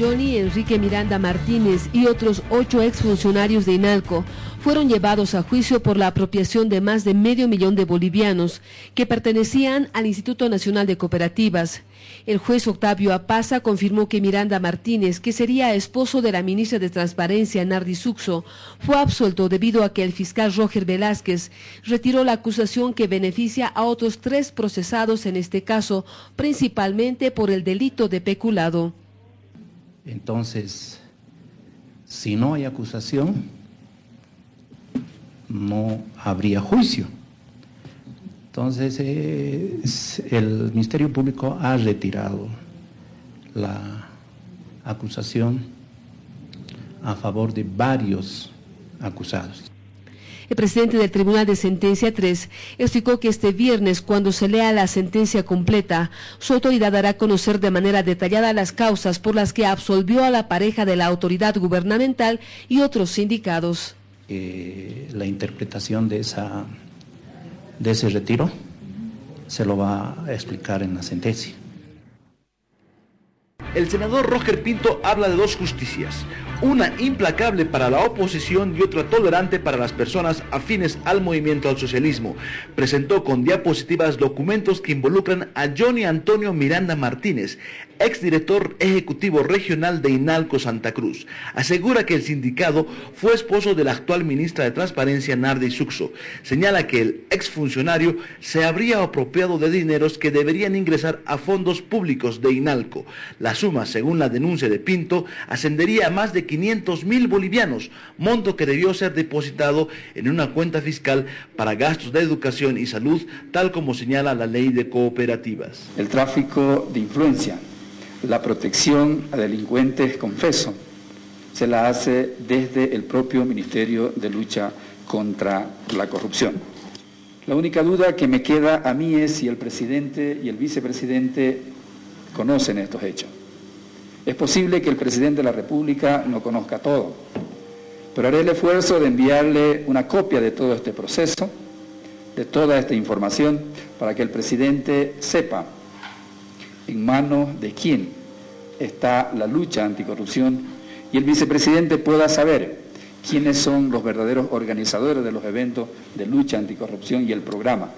Johnny Enrique Miranda Martínez y otros ocho exfuncionarios de INALCO fueron llevados a juicio por la apropiación de más de medio millón de bolivianos que pertenecían al Instituto Nacional de Cooperativas. El juez Octavio Apaza confirmó que Miranda Martínez, que sería esposo de la ministra de Transparencia Nardi Suxo, fue absuelto debido a que el fiscal Roger Velázquez retiró la acusación que beneficia a otros tres procesados en este caso, principalmente por el delito de peculado. Entonces, si no hay acusación, no habría juicio. Entonces, el Ministerio Público ha retirado la acusación a favor de varios acusados. El presidente del Tribunal de Sentencia 3 explicó que este viernes, cuando se lea la sentencia completa, su autoridad dará a conocer de manera detallada las causas por las que absolvió a la pareja de la autoridad gubernamental y otros sindicados. Eh, la interpretación de, ese retiro se lo va a explicar en la sentencia. El senador Roger Pinto habla de dos justicias, una implacable para la oposición y otra tolerante para las personas afines al movimiento al socialismo. Presentó con diapositivas documentos que involucran a Johnny Antonio Miranda Martínez, exdirector ejecutivo regional de Inalco Santa Cruz. Asegura que el sindicado fue esposo de la actual ministra de Transparencia Nardi Suxo. Señala que el exfuncionario se habría apropiado de dineros que deberían ingresar a fondos públicos de Inalco. La suma, según la denuncia de Pinto, ascendería a más de 500 mil bolivianos, monto que debió ser depositado en una cuenta fiscal para gastos de educación y salud, tal como señala la ley de cooperativas. El tráfico de influencia, la protección a delincuentes confeso, se la hace desde el propio Ministerio de Lucha contra la Corrupción. La única duda que me queda a mí es si el presidente y el vicepresidente conocen estos hechos. Es posible que el presidente de la República no conozca todo, pero haré el esfuerzo de enviarle una copia de todo este proceso, de toda esta información, para que el presidente sepa en manos de quién está la lucha anticorrupción y el vicepresidente pueda saber quiénes son los verdaderos organizadores de los eventos de lucha anticorrupción y el programa.